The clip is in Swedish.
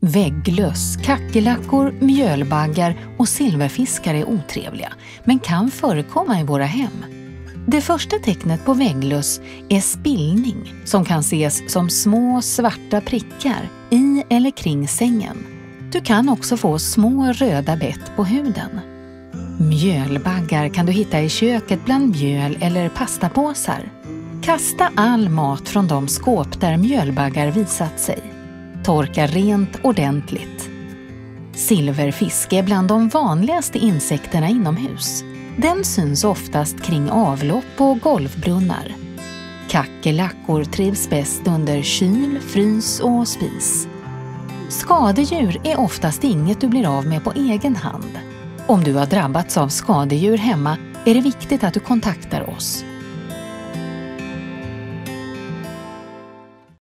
Vägglöss, kackerlackor, mjölbaggar och silverfiskar är otrevliga, men kan förekomma i våra hem. Det första tecknet på vägglöss är spillning som kan ses som små svarta prickar i eller kring sängen. Du kan också få små röda bett på huden. Mjölbaggar kan du hitta i köket bland mjöl eller pastapåsar. Kasta all mat från de skåp där mjölbaggar visat sig. Torka rent ordentligt. Silverfisk är bland de vanligaste insekterna inomhus. Den syns oftast kring avlopp och golvbrunnar. Kackerlackor trivs bäst under kyl, frys och spis. Skadedjur är oftast inget du blir av med på egen hand. Om du har drabbats av skadedjur hemma är det viktigt att du kontaktar oss.